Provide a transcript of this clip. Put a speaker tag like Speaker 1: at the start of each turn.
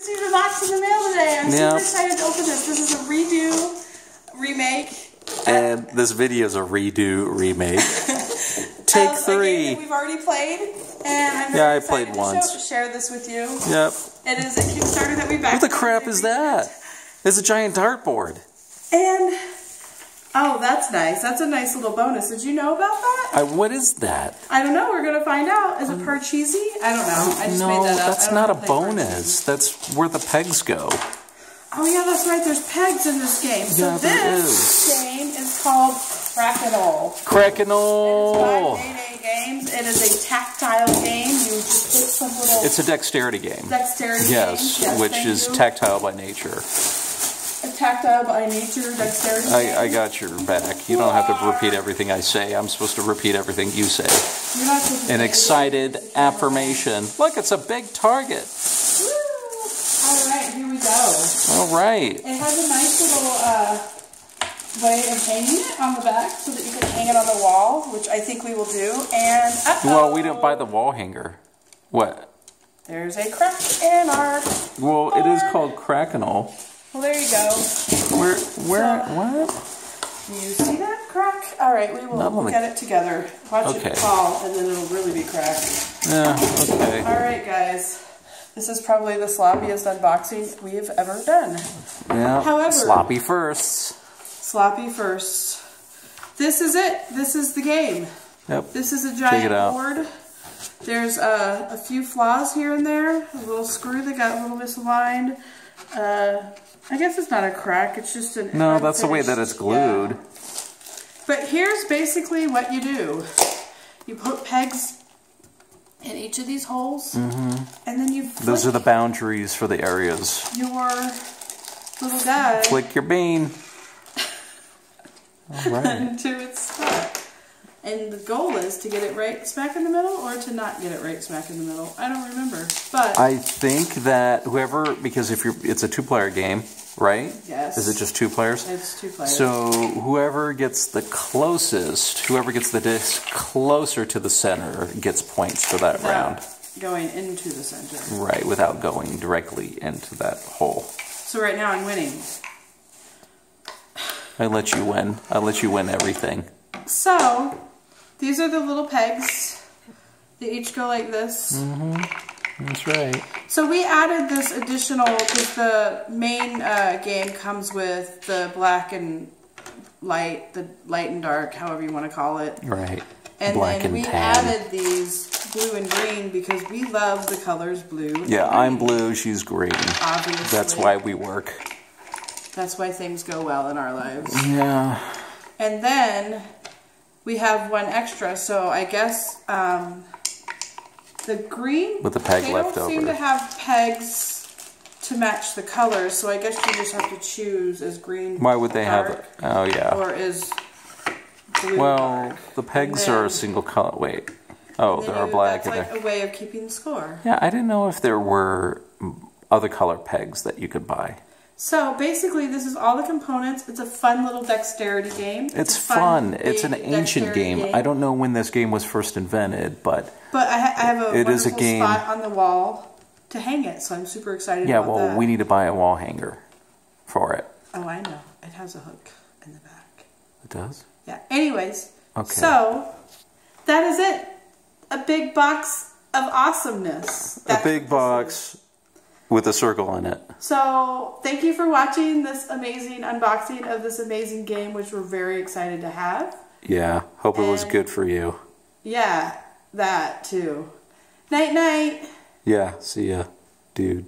Speaker 1: Received a box in the mail today. I'm
Speaker 2: Yep.
Speaker 1: super excited to open this. This is a redo, remake.
Speaker 2: And this video is a redo remake. Um, Take
Speaker 1: of a game
Speaker 2: three.
Speaker 1: we've already played, and I'm
Speaker 2: Yeah, I played
Speaker 1: to
Speaker 2: once.
Speaker 1: show- share this with you.
Speaker 2: Yep.
Speaker 1: It is a Kickstarter that we backed.
Speaker 2: What the crap is that? It's a giant dartboard.
Speaker 1: And oh, that's nice. That's a nice little bonus. Did you know about that?
Speaker 2: I, what is that?
Speaker 1: I don't know. We're gonna find out. Is it Parcheesi? I don't know. I just
Speaker 2: no,
Speaker 1: made that up.
Speaker 2: that's
Speaker 1: don't
Speaker 2: a bonus. That's where the pegs go.
Speaker 1: Oh yeah, that's right. There's pegs in this game. So
Speaker 2: Yeah, there
Speaker 1: this game is called Crack It All.
Speaker 2: Crokinole.
Speaker 1: By Games. It is a tactile game. You just put some little
Speaker 2: It's a dexterity game.
Speaker 1: dexterity
Speaker 2: Yes,
Speaker 1: game. Yes,
Speaker 2: which is
Speaker 1: you.
Speaker 2: tactile by nature.
Speaker 1: A tactile by nature dexterity.
Speaker 2: I, I got your back. You don't have to repeat everything I say. I'm supposed to repeat everything you say.
Speaker 1: You're not supposed to
Speaker 2: An
Speaker 1: say
Speaker 2: excited affirmation. Look, it's a big target.
Speaker 1: Woo! All right, here we go.
Speaker 2: All right.
Speaker 1: It has a nice little uh, way of hanging it on the back so that you can hang it on the wall, which I think we will do. And uh-oh,
Speaker 2: Well, we didn't buy the wall hanger. What?
Speaker 1: There's a crack in our.
Speaker 2: Well, it is called Crokinole.
Speaker 1: Well, there you go.
Speaker 2: Where? Where?
Speaker 1: So-
Speaker 2: What?
Speaker 1: You see that crack? All right, we will at it together. Watch
Speaker 2: Okay.
Speaker 1: it fall, and then it'll really be cracked.
Speaker 2: Yeah. Okay.
Speaker 1: All right, guys. This is probably the sloppiest unboxing we have ever done.
Speaker 2: Yeah.
Speaker 1: However-
Speaker 2: sloppy first.
Speaker 1: Sloppy first. This is it. This is the game.
Speaker 2: Yep.
Speaker 1: This is a giant board. There's uh, a few flaws here and there. A little screw that got a little misaligned. Uh, I guess it's not a crack. It's just an.
Speaker 2: No, that's the way that it's glued.
Speaker 1: yeah. But here's basically what you do. You put pegs in each of these holes, and then you flick.
Speaker 2: Those are the boundaries for the areas.
Speaker 1: your little guy
Speaker 2: Flick your bean. All right.
Speaker 1: until it's stuck. And the goal is to get it right smack in the middle or to not get it right smack in the middle. I don't remember. But
Speaker 2: I think that whoever, because if you're, it's a two-player game, right?
Speaker 1: Yes.
Speaker 2: Is it just two players?
Speaker 1: it's two players.
Speaker 2: So whoever gets the closest, whoever gets the disc closer to the center gets points for that
Speaker 1: Without
Speaker 2: round.
Speaker 1: Going into the center.
Speaker 2: Right, without going directly into that hole.
Speaker 1: So right now I'm winning.
Speaker 2: I let you win. I let you win everything.
Speaker 1: So these are the little pegs. They each go like this.
Speaker 2: That's right.
Speaker 1: So we added this additional because the main uh, game comes with the black and light, the light and dark, however you want to call it.
Speaker 2: Right.
Speaker 1: And
Speaker 2: Black
Speaker 1: then
Speaker 2: and
Speaker 1: we
Speaker 2: tan.
Speaker 1: added these blue and green because we love the colors blue.
Speaker 2: Yeah, I'm blue, she's green.
Speaker 1: Obviously.
Speaker 2: That's why we work.
Speaker 1: That's why things go well in our lives.
Speaker 2: Yeah.
Speaker 1: And then we have one extra, so I guess um, the green
Speaker 2: With the peg
Speaker 1: they
Speaker 2: left
Speaker 1: don't seem to have pegs to match the colors, so I guess you just have to choose as green.
Speaker 2: Why would they have
Speaker 1: dark
Speaker 2: it? Oh, yeah.
Speaker 1: Or is blue
Speaker 2: Well,
Speaker 1: dark.
Speaker 2: the pegs
Speaker 1: And
Speaker 2: are a single color. Wait. Oh,
Speaker 1: then
Speaker 2: there are black
Speaker 1: That's like
Speaker 2: there.
Speaker 1: a way of keeping score.
Speaker 2: Yeah, I didn't know if there were other color pegs that you could buy.
Speaker 1: So basically, this is all the components. It's a fun little dexterity game.
Speaker 2: It's
Speaker 1: a
Speaker 2: fun. It's an ancient
Speaker 1: dexterity
Speaker 2: game. I don't know when this game was first invented, but
Speaker 1: But I, ha- I have a
Speaker 2: It is a game.
Speaker 1: spot on the wall to hang it, so I'm super excited
Speaker 2: yeah, well,
Speaker 1: that.
Speaker 2: we need to buy a wall hanger for it.
Speaker 1: Oh, I know. It has a hook in the back.
Speaker 2: It does?
Speaker 1: Yeah. Anyways.
Speaker 2: Okay.
Speaker 1: So that is it. A big box of awesomeness.
Speaker 2: A big box with a circle in it.
Speaker 1: So thank you for watching this amazing unboxing of this amazing game, which we're very excited to have.
Speaker 2: Yeah, hope it was good for you.
Speaker 1: Yeah, that too. Night night.
Speaker 2: Yeah, see ya, dude.